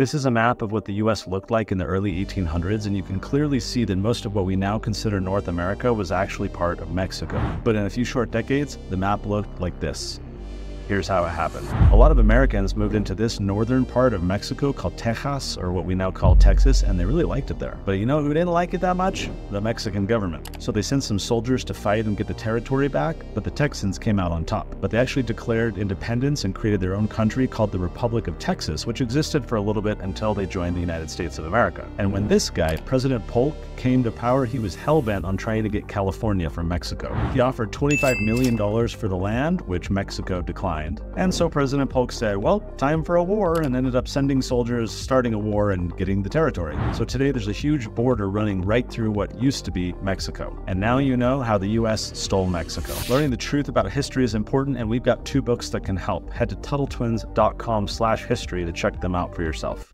This is a map of what the US looked like in the early 1800s, and you can clearly see that most of what we now consider North America was actually part of Mexico. But in a few short decades, the map looked like this. Here's how it happened. A lot of Americans moved into this northern part of Mexico called Texas, or what we now call Texas, and they really liked it there. But you know who didn't like it that much? The Mexican government. So they sent some soldiers to fight and get the territory back, but the Texans came out on top. But they actually declared independence and created their own country called the Republic of Texas, which existed for a little bit until they joined the United States of America. And when this guy, President Polk, came to power, he was hell-bent on trying to get California from Mexico. He offered $25 million for the land, which Mexico declined And so President Polk said, well, time for a war, and ended up sending soldiers, starting a war, and getting the territory. So today there's a huge border running right through what used to be Mexico. And now you know how the US stole Mexico. Learning the truth about history is important, and we've got two books that can help. Head to TuttleTwins.com slash history to check them out for yourself.